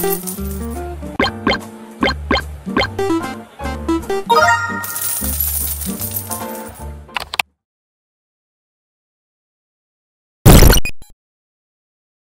Música